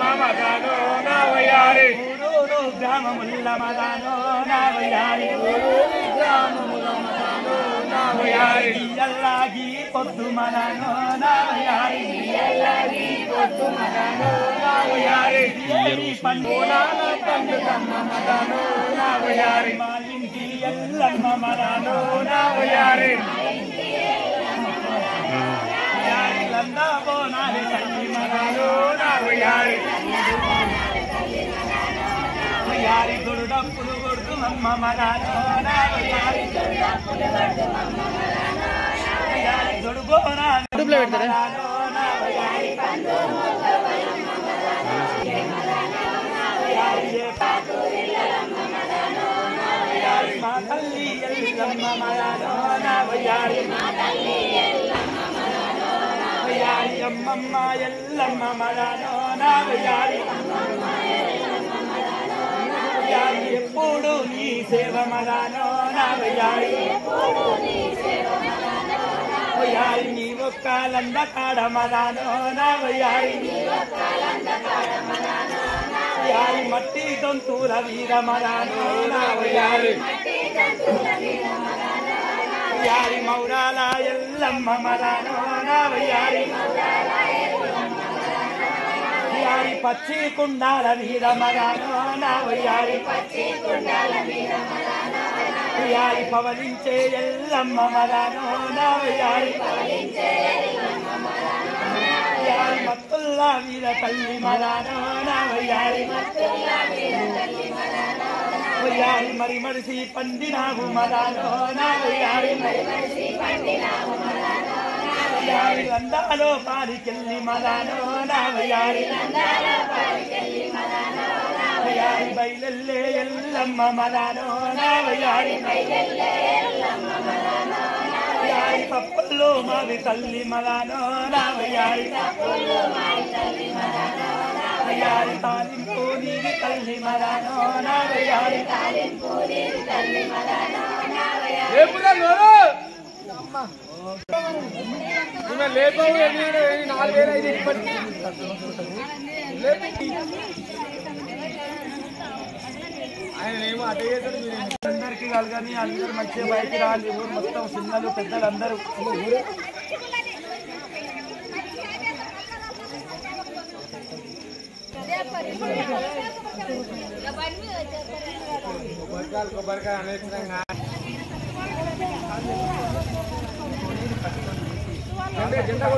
మదానో నా వయారి ఊరూరు గ్రామముల్ల మదానో నా వయారి గ్రామముల మదానో నా వయారి ఎల్లాగి పొద్దు మదానో నా వయారి ఎల్లాగి పొద్దు మదానో నా వయారి ఏమి పండుగల పండుగమ్మ మదానో నా వయారి మా ఇంటి ఎల్లమ్మ మదానో నా వయారి వయారి లందా బోనాలి తల్లి మదానో నా వయారి వయారి దొరుడప్పులు కొడుతు అమ్మ మదానో నా వయారి వయారి దొడుగోనా మదానో నా మా తల్లి ఎల్లమ్మ మదానో నా అమ్మమ్మ ఎల్లమ్మ నీ సేవ మదానో నా యాలి వయారి నీ ఒక్కలంద కాడ మదానో నా యాలి మట్టి తంతుల వీర మదానో నా యాలి మౌరాల ఎల్లమ్మ మదానో నా మౌరాల వయారి పచ్చి కుండాల వీర మదానో నా వయారి వయారి పవలించే ఎల్లమ్మ మదానో నా వయారి వయారి మత్తుల్లా వీర తల్లి మదానో నా వయారి వయారి మరి మరిసి పండినావు మదానో నా వయారి అందాలో పారికెళ్ళి మదానో నా వయారి వయారి బయలెల్లే ఎల్లమ్మ మదానో నా వయారి వయారి పప్పుల్లో మావి తల్లి మదానో నా వయారి వయారి తాలింపు నీవి తల్లి మదానో నా వయారి లేపుదా నోరు ఈమె లేపవు ఎన్ని నాలుగు వేలు ఐదు ఇప్పటికి లేపి ఆయన ఏమో అటే చేస్తాడు మీరు ఏమో. అందరికి కలగని అందరు మంచిగా బయటికి రాలి ఊరు మొత్తం చిన్నలు పెద్దలు అందరూ కొబ్బరికాయలు కొబ్బరికాయ అనేకంగా झंडा झंडा